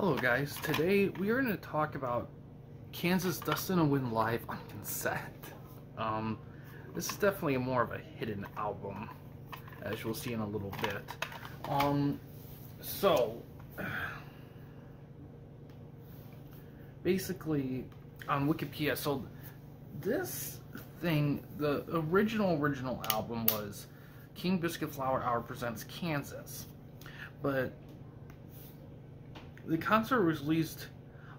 Hello guys, today we are going to talk about Kansas Dust in a Wind Live on cassette. Um, this is definitely more of a hidden album, as you'll see in a little bit. Um, so, basically, on Wikipedia, so this thing, the original, original album was King Biscuit Flower Hour Presents Kansas. But the concert was released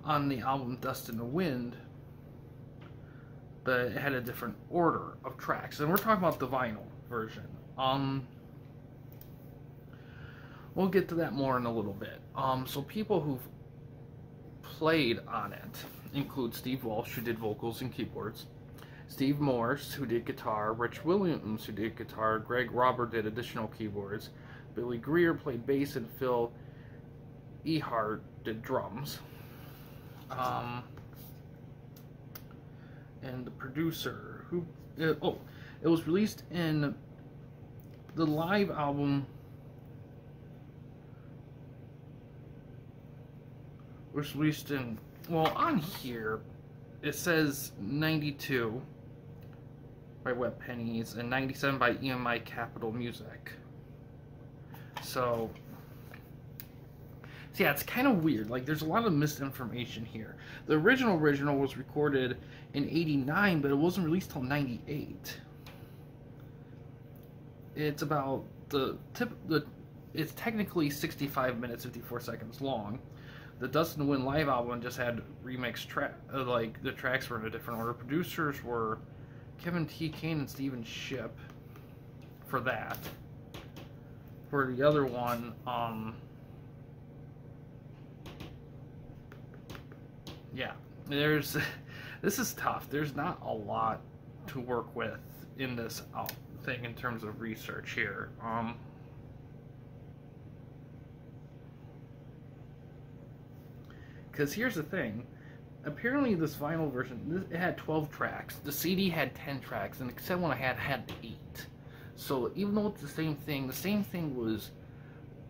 on the album Dust in the Wind, but it had a different order of tracks. And we're talking about the vinyl version. Um, we'll get to that more in a little bit. Um, so people who've played on it include Steve Walsh, who did vocals and keyboards, Steve Morse, who did guitar, Rich Williams, who did guitar, Greg Robert did additional keyboards, Billy Greer played bass, and Phil Ehart did drums. Um, and the producer who uh, oh it was released in the live album was released in well on here it says 92 by Wet Pennies and 97 by EMI Capitol Music so so yeah, it's kind of weird. Like, there's a lot of misinformation here. The original original was recorded in 89, but it wasn't released till 98. It's about the tip, the, it's technically 65 minutes, 54 seconds long. The Dust in the Wind live album just had remix track, uh, like, the tracks were in a different order. Producers were Kevin T. Kane and Steven Ship for that. For the other one, um, yeah, there's this is tough. There's not a lot to work with in this uh, thing in terms of research here. Um, because here's the thing. Apparently, this vinyl version it had 12 tracks. The CD had 10 tracks, and the cassette one I had had eight. So even though it's the same thing, the same thing was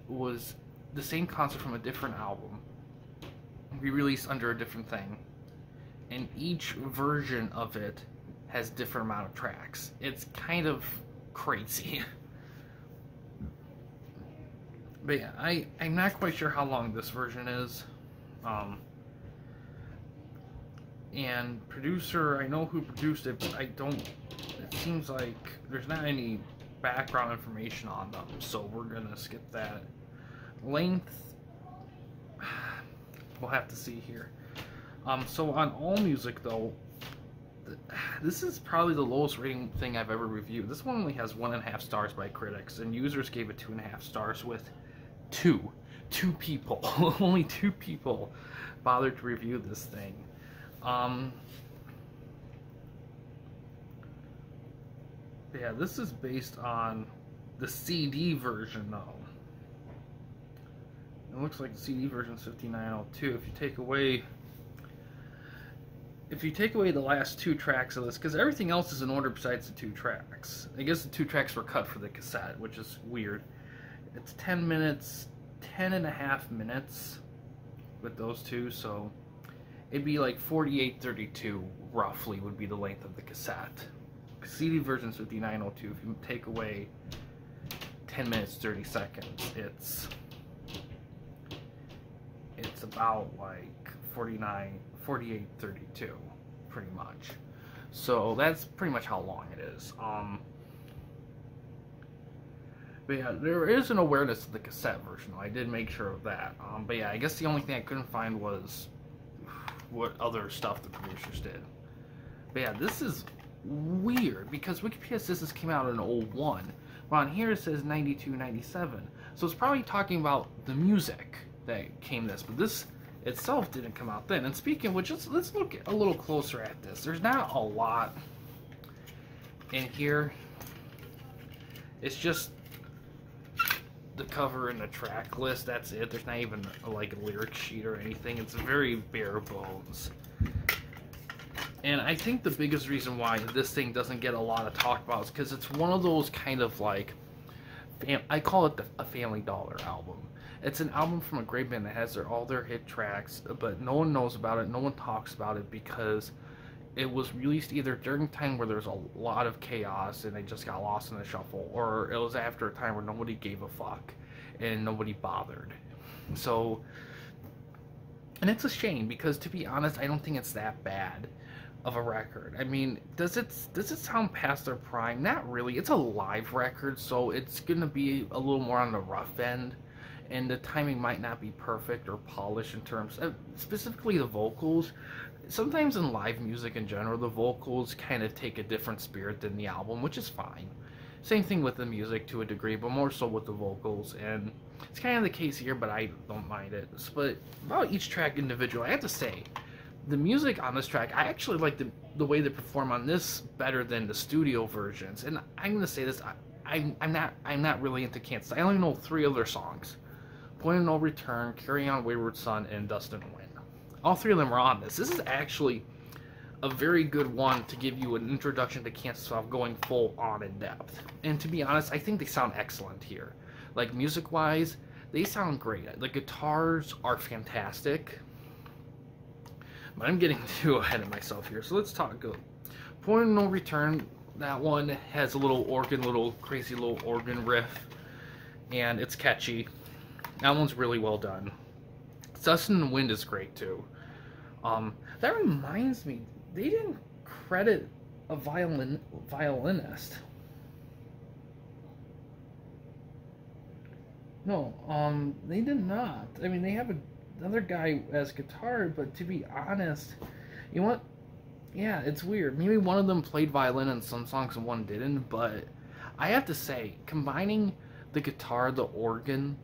was the same concept from a different album re-released under a different thing. And each version of it has different amount of tracks. It's kind of crazy. but yeah, I, I'm not quite sure how long this version is. Um, and producer, I know who produced it, but I don't, it seems like there's not any background information on them, so we're gonna skip that. Length, we'll have to see here. Um, so on AllMusic though, this is probably the lowest rating thing I've ever reviewed. This one only has one and a half stars by critics, and users gave it two and a half stars with two, two people, only two people bothered to review this thing. Um, yeah, this is based on the CD version though. It looks like the CD version is 5902. If you take away if you take away the last two tracks of this, because everything else is in order besides the two tracks. I guess the two tracks were cut for the cassette, which is weird. It's 10 minutes, 10 and a half minutes with those two, so it'd be like 48.32 roughly would be the length of the cassette. CD version is 5902. If you take away 10 minutes 30 seconds, it's it's about like 49, 48, 32, pretty much. So that's pretty much how long it is. Um, but yeah, there is an awareness of the cassette version. I did make sure of that. Um, but yeah, I guess the only thing I couldn't find was what other stuff the producers did. But yeah, this is weird because Wikipedia says this came out in 01. But on here it says 92, 97. So it's probably talking about the music that came this, but this itself didn't come out then. And speaking of which, let's, let's look a little closer at this. There's not a lot in here. It's just the cover and the track list. That's it. There's not even like a lyric sheet or anything. It's very bare bones. And I think the biggest reason why this thing doesn't get a lot of talk about is because it's one of those kind of like, I call it the, a Family Dollar album It's an album from a great band that has their all their hit tracks, but no one knows about it. No one talks about it because it was released either during a time where there's a lot of chaos and they just got lost in the shuffle, or it was after a time where nobody gave a fuck and nobody bothered. So, and it's a shame because to be honest, I don't think it's that bad of a record. I mean, does it does it sound past their prime? Not really. It's a live record, so it's gonna be a little more on the rough end, and the timing might not be perfect or polished in terms, of, specifically the vocals. Sometimes in live music in general, the vocals kind of take a different spirit than the album, which is fine. Same thing with the music to a degree, but more so with the vocals, and it's kind of the case here. But I don't mind it. But about each track individual, I have to say the music on this track, I actually like the the way they perform on this better than the studio versions. And I'm gonna say this, I, I'm I'm not I'm not really into Kansas. I only know three other songs: Point of No Return, Carry On Wayward Son, and Dust and Wind. All three of them are on this. This is actually a very good one to give you an introduction to Can't Stop going full on in depth. And to be honest, I think they sound excellent here. Like music wise, they sound great. The guitars are fantastic. But I'm getting too ahead of myself here, so let's talk. Go. Point of No Return, that one has a little organ, little crazy little organ riff, and it's catchy. That one's really well done. Dust and Wind is great too. Um, that reminds me, they didn't credit a violin violinist. No, um, they did not. I mean, they have a other guy as guitar, but to be honest, you what? Yeah, it's weird. Maybe one of them played violin in some songs and one didn't, but I have to say, combining the guitar, the organ,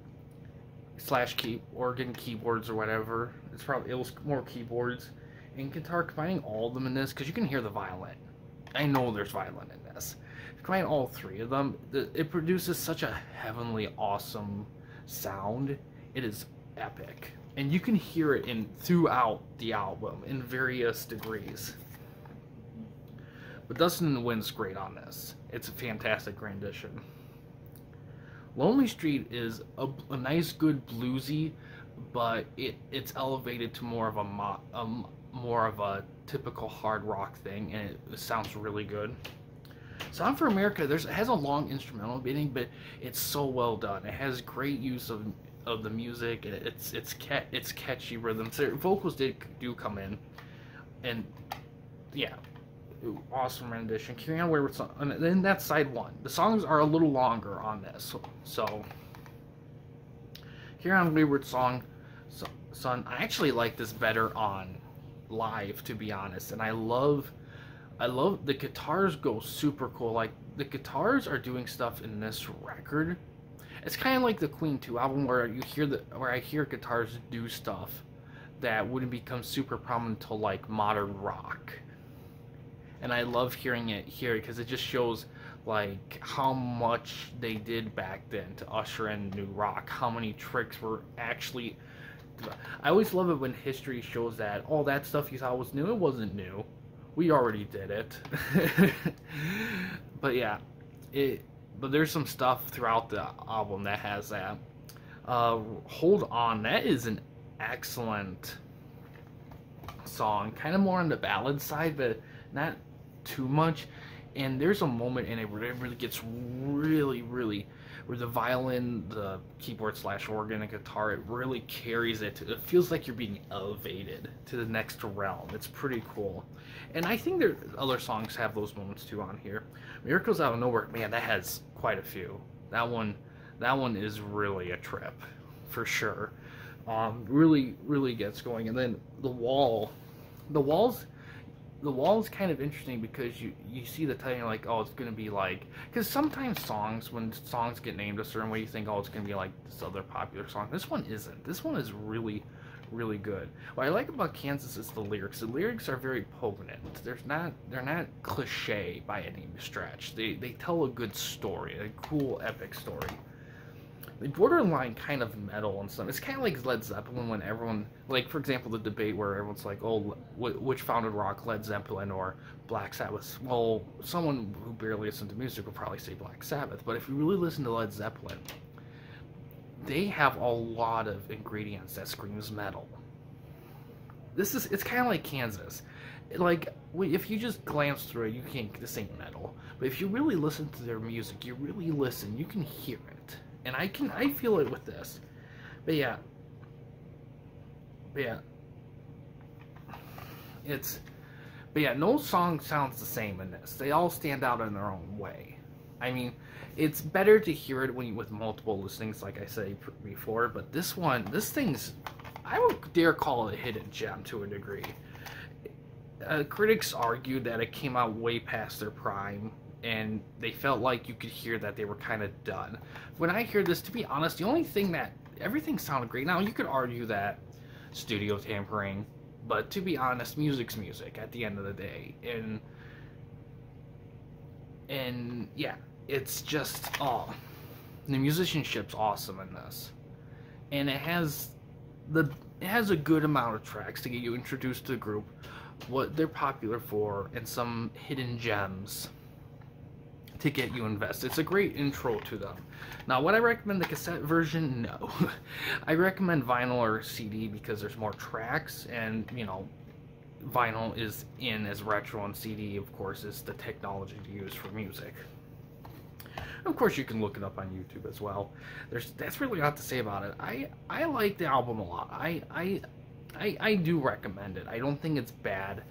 slash key organ keyboards or whatever, it's probably it was more keyboards and guitar. Combining all of them in this, because you can hear the violin. I know there's violin in this. Combine all three of them, it produces such a heavenly, awesome sound. It is epic and you can hear it in throughout the album in various degrees. But Dust and Wind's great on this. It's a fantastic rendition. Lonely Street is a, a nice, good bluesy, but it it's elevated to more of a, mo, more of a typical hard rock thing, and it, it sounds really good. Song for America, there's it has a long instrumental beginning, but it's so well done. It has great use of of the music. And it's it's cat it's catchy rhythms. Their vocals did do come in, and yeah, awesome rendition. Carry on Wayward Son. And then that's side one. The songs are a little longer on this, so here on Wayward Song, so, Son. I actually like this better on live, to be honest, and I love. I love the guitars go super cool. Like the guitars are doing stuff in this record it's kind of like the Queen 2 album where you hear the where I hear guitars do stuff that wouldn't become super prominent until like modern rock. And I love hearing it here because it just shows like how much they did back then to usher in new rock, how many tricks were actually I always love it when history shows that all that stuff you thought was new, it wasn't new. We already did it. but yeah, it but there's some stuff throughout the album that has that. Uh, Hold On, that is an excellent song. Kind of more on the ballad side, but not too much. And there's a moment in it where it really gets really, really, where the violin, the keyboard slash organ, and guitar, it really carries it. To, it feels like you're being elevated to the next realm. It's pretty cool. And I think there other songs have those moments too on here. Miracles Out of Nowhere, man, that has quite a few. That one, that one is really a trip, for sure. Um, really, really gets going. And then the wall, the walls, the wall is kind of interesting because you you see the title like oh it's gonna be like because sometimes songs when songs get named a certain way you think oh it's gonna be like this other popular song. This one isn't. This one is really really good. What I like about Kansas is the lyrics. The lyrics are very poignant. There's not they're not cliche by any stretch. They they tell a good story, a cool epic story. Borderline kind of metal and stuff. It's kind of like Led Zeppelin when everyone, like for example, the debate where everyone's like, "Oh, which founded rock, Led Zeppelin or Black Sabbath?" Well, someone who barely listens to music will probably say Black Sabbath, but if you really listen to Led Zeppelin, they have a lot of ingredients that screams metal. This is it's kind of like Kansas. Like if you just glance through it, you can't this ain't metal. But if you really listen to their music, you really listen, you can hear it. And I can I feel it with this. But yeah. But yeah. It's but yeah, no song sounds the same in this. They all stand out in their own way. I mean, it's better to hear it when you, with multiple listenings, like I said before. But this one, this thing's, I would dare call it a hidden gem to a degree. Uh, critics argued that it came out way past their prime, and they felt like you could hear that they were kind of done. When I hear this, to be honest, the only thing that everything sounded great. Now you could argue that studio tampering, but to be honest, music's music at the end of the day, and and yeah, it's just oh the musicianship's awesome in this and it has the it has a good amount of tracks to get you introduced to the group what they're popular for and some hidden gems to get you invested it's a great intro to them now would i recommend the cassette version no i recommend vinyl or cd because there's more tracks and you know vinyl is in as retro and cd of course is the technology to use for music of course, you can look it up on YouTube as well. There's that's really not to say about it. I I like the album a lot. I I I, I do recommend it. I don't think it's bad.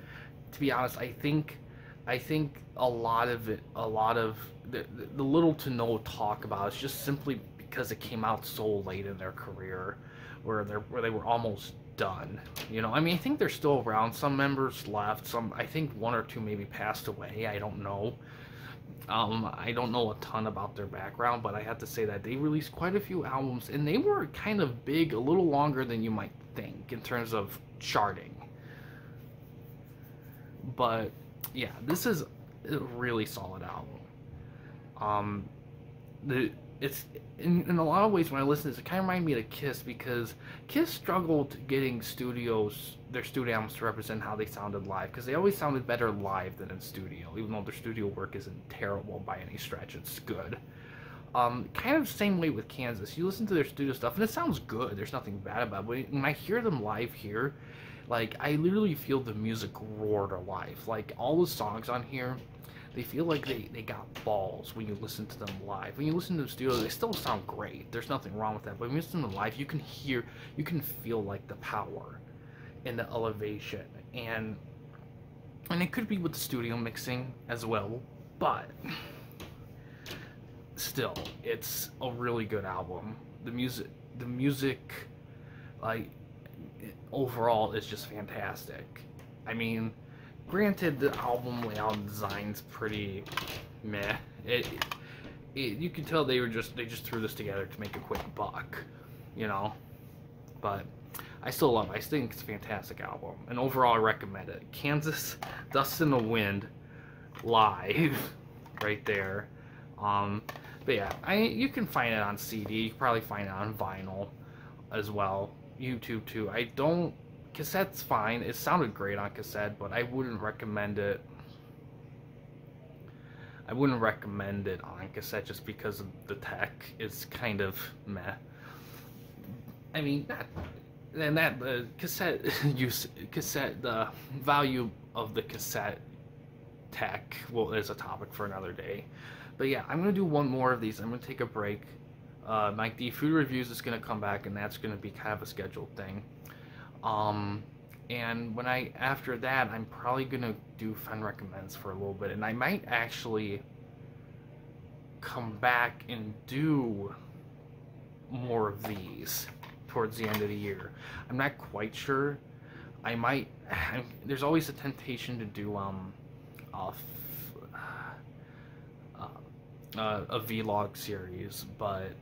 To be honest, I think I think a lot of it, a lot of the, the, little to no talk about is just simply because it came out so late in their career, where they where they were almost done. You know, I mean, I think they're still around. Some members left. Some, I think one or two maybe passed away. I don't know. Um, I don't know a ton about their background, but I have to say that they released quite a few albums, and they were kind of big, a little longer than you might think in terms of charting. But yeah, this is a really solid album. Um, the it's in, in a lot of ways when I listen to this, it kind of reminds me of Kiss because Kiss struggled getting studios their studio albums to represent how they sounded live because they always sounded better live than in studio, even though their studio work isn't terrible by any stretch. It's good. Um, kind of same way with Kansas. You listen to their studio stuff and it sounds good. There's nothing bad about it. But when I hear them live here, like I literally feel the music roar to life. Like all the songs on here they feel like they, they got balls when you listen to them live. When you listen to the studio, they still sound great. There's nothing wrong with that. But when you listen to them live, you can hear, you can feel like the power and the elevation. And and it could be with the studio mixing as well, but still, it's a really good album. The music, the music, like overall, is just fantastic. I mean, Granted, the album layout design's pretty meh. It, it, you can tell they were just they just threw this together to make a quick buck, you know. But I still love it. I think it's a fantastic album, and overall I recommend it. Kansas, Dust in the Wind, live, right there. Um, but yeah, I you can find it on CD. You can probably find it on vinyl as well. YouTube too. I don't cassette's fine. It sounded great on cassette, but I wouldn't recommend it. I wouldn't recommend it on cassette just because of the tech. It's kind of meh. I mean, that and that the cassette use cassette the value of the cassette tech well is a topic for another day. But yeah, I'm gonna do one more of these. I'm gonna take a break. Uh, Mike D food reviews is gonna come back, and that's gonna be kind of a scheduled thing. Um, and when I after that, I'm probably gonna do fun recommends for a little bit, and I might actually come back and do more of these towards the end of the year. I'm not quite sure. I might. There's always a temptation to do um, a, uh, uh, a vlog series, but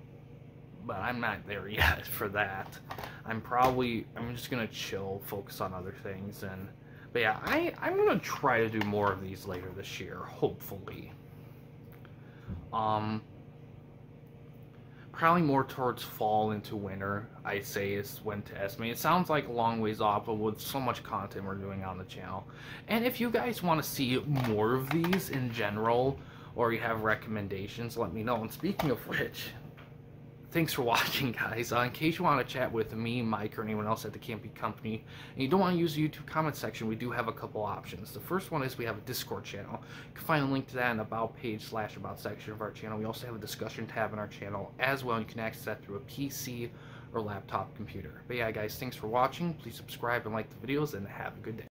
but I'm not there yet for that. I'm probably I'm just gonna chill, focus on other things, and but yeah, I I'm gonna try to do more of these later this year, hopefully. Um, probably more towards fall into winter. I'd say is when to estimate. It sounds like a long ways off, but with so much content we're doing on the channel, and if you guys want to see more of these in general, or you have recommendations, let me know. And speaking of which, thanks for watching, guys. Uh, in case you want to chat with me, Mike, or anyone else at the Campy Company, and you don't want to use the YouTube comment section, we do have a couple options. The first one is we have a Discord channel. You can find a link to that in the About page slash About section of our channel. We also have a discussion tab in our channel as well. You can access that through a PC or laptop computer. But yeah, guys, thanks for watching. Please subscribe and like the videos, and have a good day.